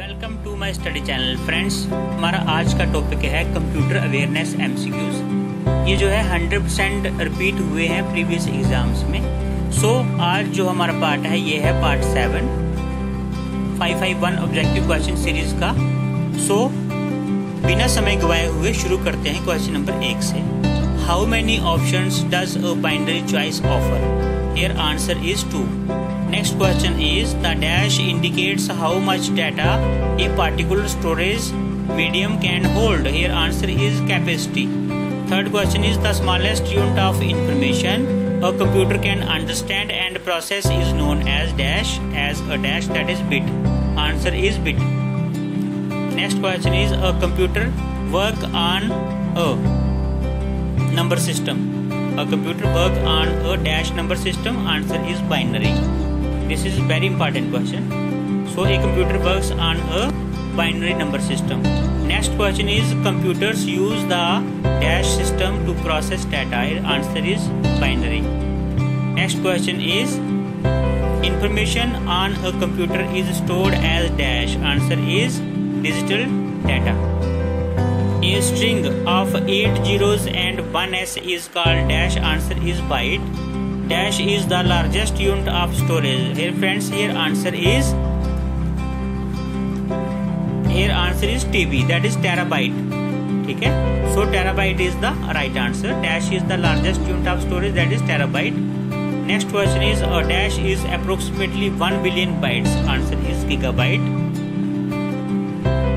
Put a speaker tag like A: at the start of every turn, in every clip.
A: Welcome to my study channel. Friends हमारा आज का टॉपिक है कंप्यूटर अवेयरनेस एमसीक्यूज ये जो है 100 परसेंट रिपीट हुए हैं प्रीवियस एग्ज़ाम्स में। सो so, आज जो हमारा पार्ट है ये है part seven five five one objective question series का। सो so, बिना समय गवाए हुए शुरू करते हैं क्वेश्चन नंबर एक से। How many option does a binary choice offer Here answer is 2. Next question is the dash indicates how much data a particular storage medium can hold. Here answer is capacity. Third question is the smallest unit of information a computer can understand and process is known as dash as a dash that is bit. Answer is bit. Next question is a computer work on a number system a computer work on a dash number system. Answer is binary. This is very important question. So a computer works on a binary number system. Next question is computers use the dash system to process data. Answer is binary. Next question is information on a computer is stored as dash. Answer is digital data. A string of 8 zeros and 1 s is called dash. Answer is byte dash is the largest unit of storage here friends here answer is here answer is TB that is terabyte ठीक है so terabyte is the right answer dash is the largest unit of storage that is terabyte next question is a dash is approximately 1 billion bytes answer is gigabyte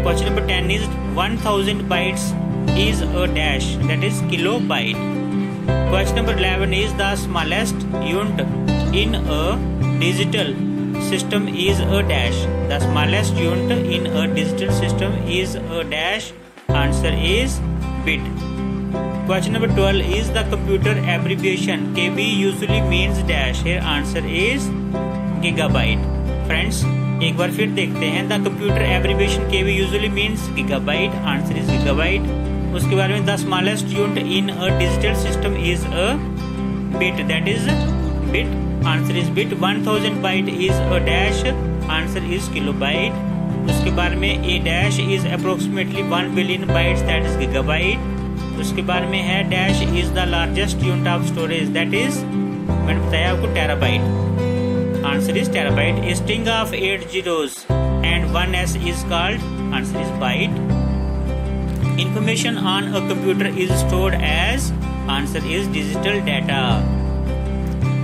A: question number 10 is 1000 bytes is a dash that is kilobyte Question number 11 is the smallest unit in a digital system is a dash. The smallest unit in a digital system is a dash. Answer is bit. Question number 12 is the computer abbreviation KB usually means dash. Here answer is gigabyte. Friends, एक बार फिर देखते हैं the computer abbreviation के भी usually means gigabyte answer is gigabyte उसके बारे में the smallest unit in a digital system is a bit that is bit answer is bit 1000 byte is a dash answer is kilobyte उसके बारे में a dash is approximately one billion bytes that is gigabyte उसके बारे में है dash is the largest unit of storage that is मैंने बताया आपको terabyte answer is terabyte string of eight zeros and ones is called answer is byte Information on a computer is stored as answer is digital data.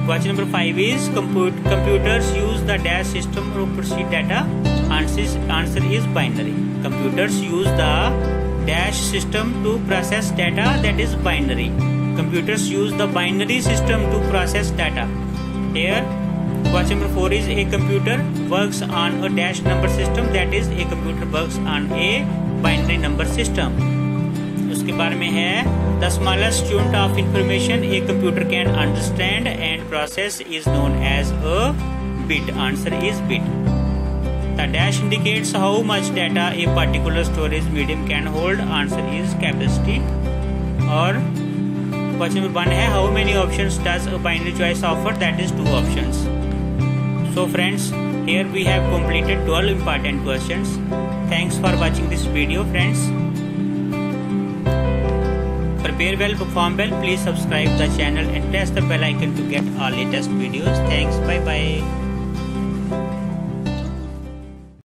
A: Question number 5 is computers use the dash system to proceed data. Answer is, answer is binary. Computers use the dash system to process data that is binary. Computers use the binary system to process data. Here Question number 4 is a computer works on a dash number system that is a computer works on a binary number system. उसके बारे में है the smallest unit of information a computer can understand and process is known as a bit answer is bit the dash indicates how much data a particular storage medium can hold answer is capacity और question number one है how many options does a binary choice offer that is two options so friends here we have completed 12 important questions. Thanks for watching this video friends. Prepare well perform well. Please subscribe the channel and press the bell icon to get our latest videos. Thanks. Bye bye